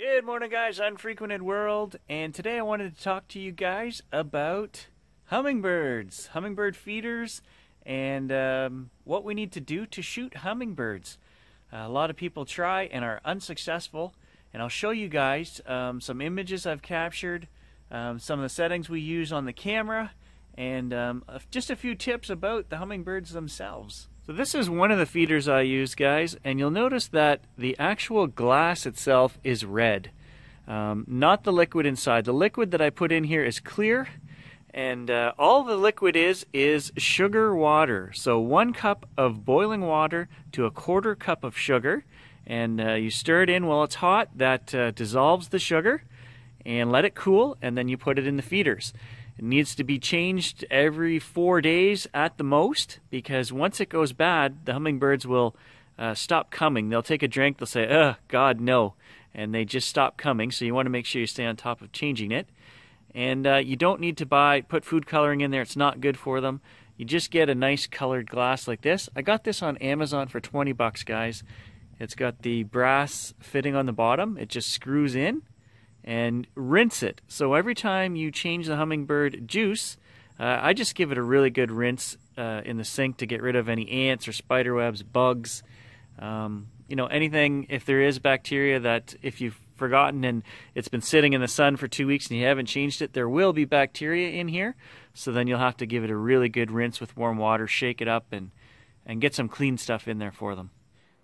Good morning, guys. Unfrequented World, and today I wanted to talk to you guys about hummingbirds, hummingbird feeders, and um, what we need to do to shoot hummingbirds. Uh, a lot of people try and are unsuccessful, and I'll show you guys um, some images I've captured, um, some of the settings we use on the camera, and um, just a few tips about the hummingbirds themselves. So this is one of the feeders I use, guys, and you'll notice that the actual glass itself is red, um, not the liquid inside. The liquid that I put in here is clear, and uh, all the liquid is is sugar water. So one cup of boiling water to a quarter cup of sugar, and uh, you stir it in while it's hot. That uh, dissolves the sugar, and let it cool, and then you put it in the feeders. It needs to be changed every four days at the most because once it goes bad, the hummingbirds will uh, stop coming. They'll take a drink, they'll say, "Ugh, God, no," and they just stop coming. So you want to make sure you stay on top of changing it. And uh, you don't need to buy put food coloring in there; it's not good for them. You just get a nice colored glass like this. I got this on Amazon for 20 bucks, guys. It's got the brass fitting on the bottom. It just screws in and rinse it. So every time you change the hummingbird juice, uh, I just give it a really good rinse uh, in the sink to get rid of any ants or spider webs, bugs, um, you know, anything. If there is bacteria that if you've forgotten and it's been sitting in the sun for two weeks and you haven't changed it, there will be bacteria in here. So then you'll have to give it a really good rinse with warm water, shake it up, and and get some clean stuff in there for them.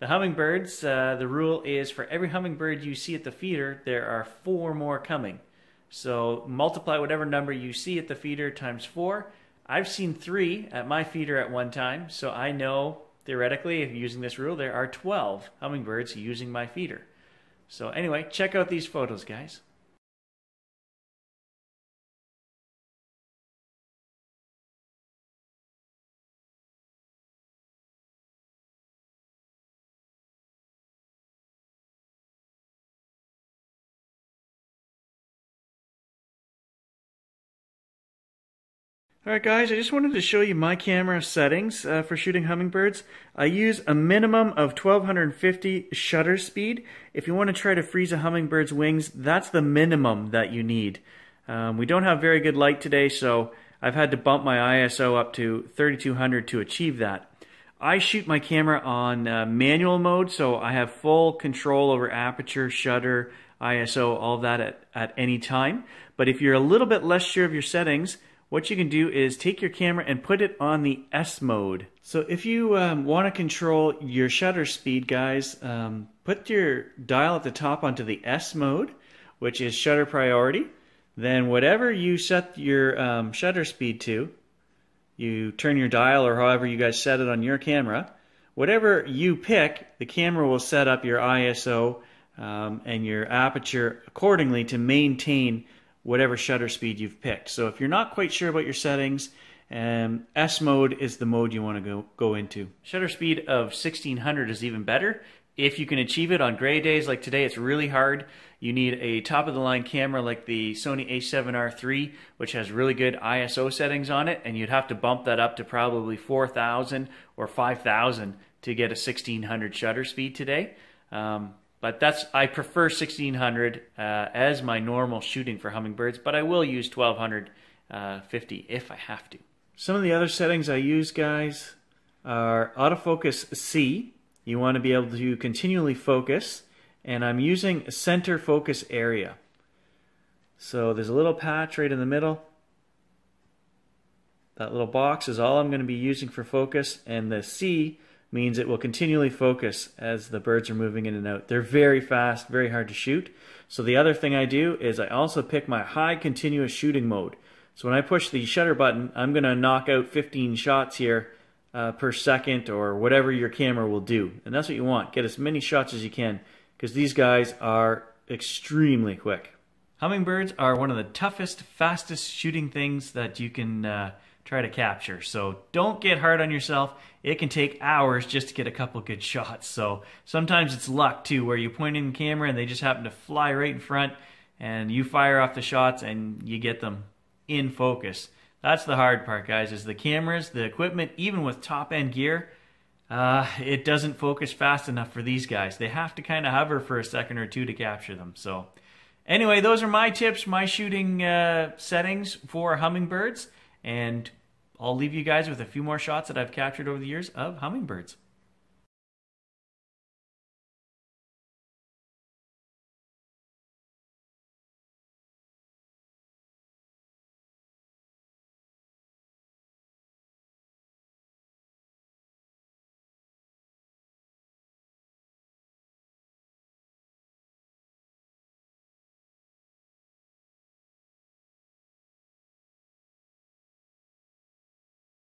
The hummingbirds, uh, the rule is for every hummingbird you see at the feeder, there are four more coming. So multiply whatever number you see at the feeder times four. I've seen three at my feeder at one time, so I know theoretically, if using this rule, there are 12 hummingbirds using my feeder. So anyway, check out these photos, guys. Alright guys, I just wanted to show you my camera settings uh, for shooting hummingbirds. I use a minimum of 1250 shutter speed. If you want to try to freeze a hummingbird's wings, that's the minimum that you need. Um, we don't have very good light today, so I've had to bump my ISO up to 3200 to achieve that. I shoot my camera on uh, manual mode, so I have full control over aperture, shutter, ISO, all that at, at any time. But if you're a little bit less sure of your settings, what you can do is take your camera and put it on the S mode. So if you um, want to control your shutter speed, guys, um, put your dial at the top onto the S mode, which is shutter priority. Then whatever you set your um, shutter speed to, you turn your dial or however you guys set it on your camera. Whatever you pick, the camera will set up your ISO um, and your aperture accordingly to maintain whatever shutter speed you've picked. So if you're not quite sure about your settings, um, S mode is the mode you want to go, go into. Shutter speed of 1600 is even better. If you can achieve it on gray days like today, it's really hard. You need a top of the line camera like the Sony a7R III, which has really good ISO settings on it, and you'd have to bump that up to probably 4000 or 5000 to get a 1600 shutter speed today. Um, but that's I prefer 1600 uh, as my normal shooting for hummingbirds, but I will use 1250 uh, if I have to. Some of the other settings I use, guys, are autofocus C. You want to be able to continually focus, and I'm using a center focus area. So there's a little patch right in the middle. That little box is all I'm going to be using for focus, and the C means it will continually focus as the birds are moving in and out. They're very fast, very hard to shoot. So the other thing I do is I also pick my high continuous shooting mode. So when I push the shutter button, I'm going to knock out 15 shots here uh, per second or whatever your camera will do. And that's what you want. Get as many shots as you can because these guys are extremely quick. Hummingbirds are one of the toughest, fastest shooting things that you can uh, try to capture. So don't get hard on yourself. It can take hours just to get a couple good shots. So sometimes it's luck too, where you point in the camera and they just happen to fly right in front and you fire off the shots and you get them in focus. That's the hard part, guys, is the cameras, the equipment, even with top end gear, uh, it doesn't focus fast enough for these guys. They have to kind of hover for a second or two to capture them. So, anyway, those are my tips, my shooting uh, settings for hummingbirds, and I'll leave you guys with a few more shots that I've captured over the years of hummingbirds.